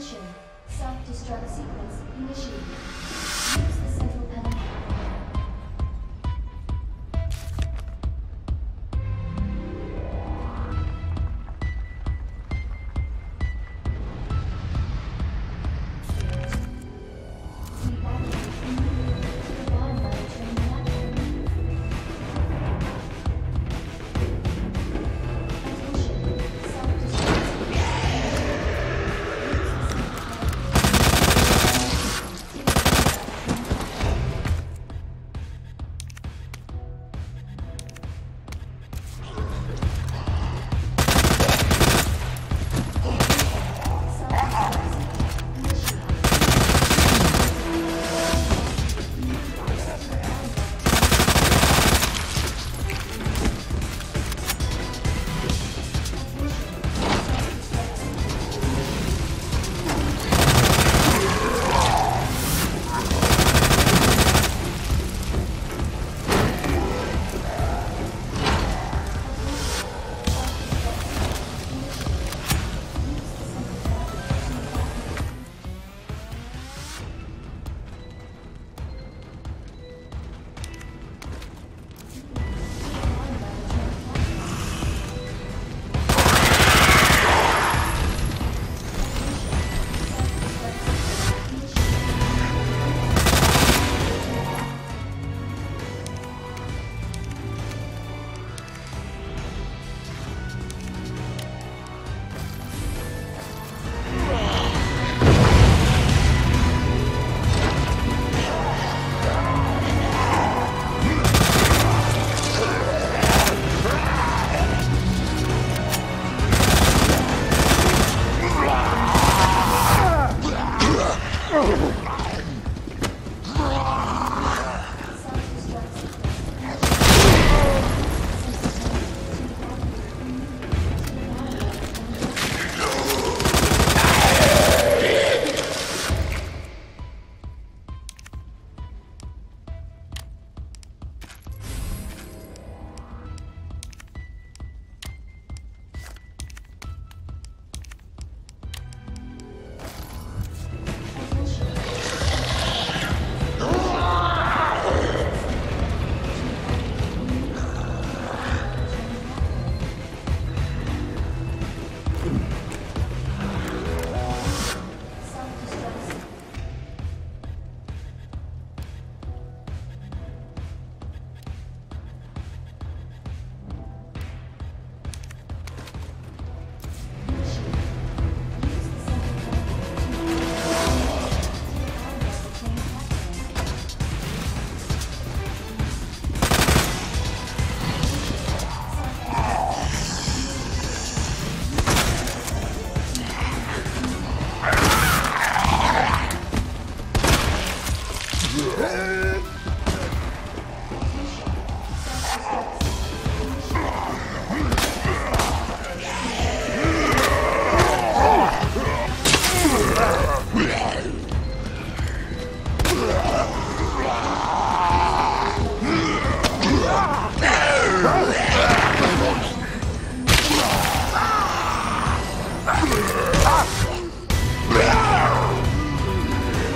Self-destruct sequence initiated.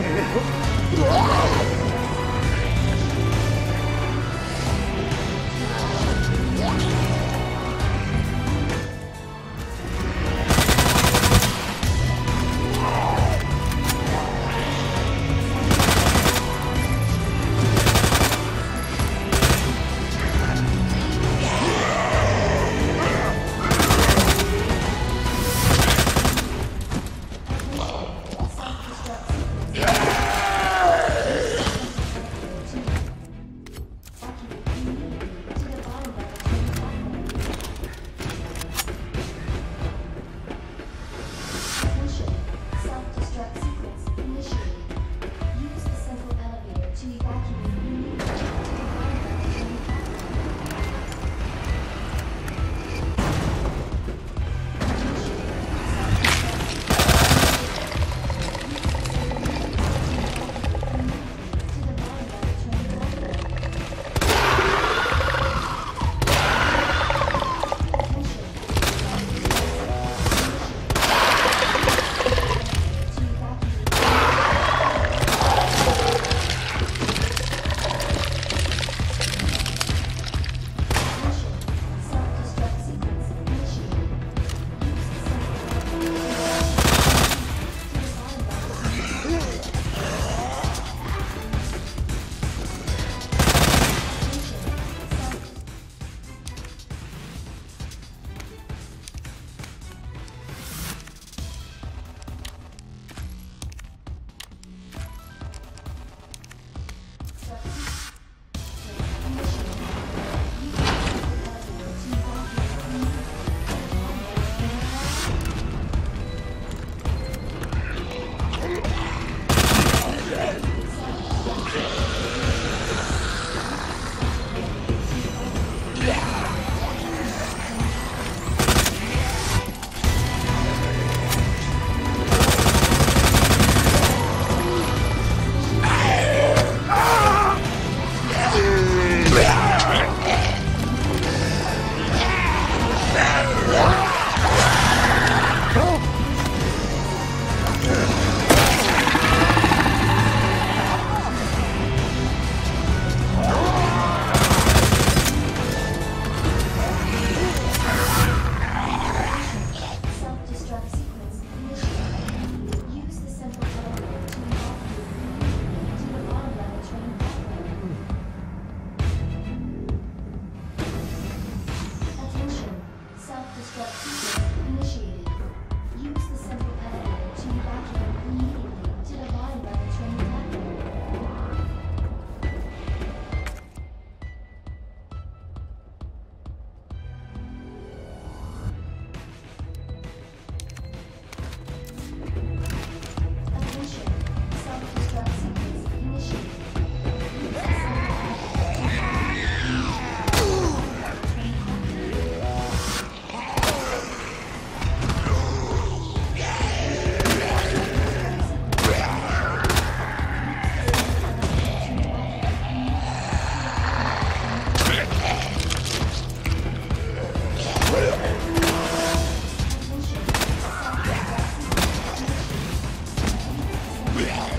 Oh! Yeah.